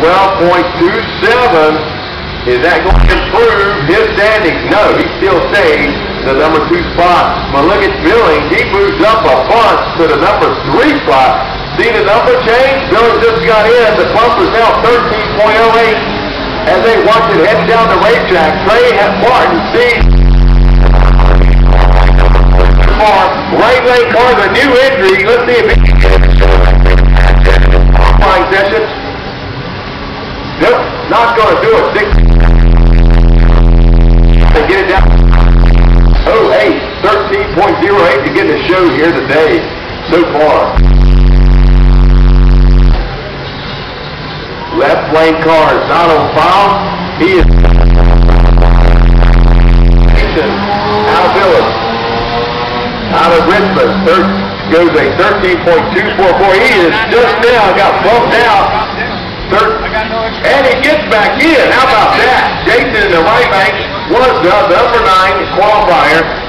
12.27. Is that going to improve his standings? No, he still stays the number two spot. But look at Billings. He moves up a bunch to the number three spot. See the number change? Billings just got in. The bump is now 13.08 as they watch it heading down the racetrack. Trey Martin sees far. Right lane car, the new entry. Let's see if he Not going to do it. Six. To get it down. Oh, hey, 13.08 to get the show here today so far. Left lane car is not on file. He is out of village. Out of Richmond. Third, goes a 13.244. He is just now got bumped out. And he gets back in. How about that? Jason in the right bank was the number nine qualifier.